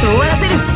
と終わらせる。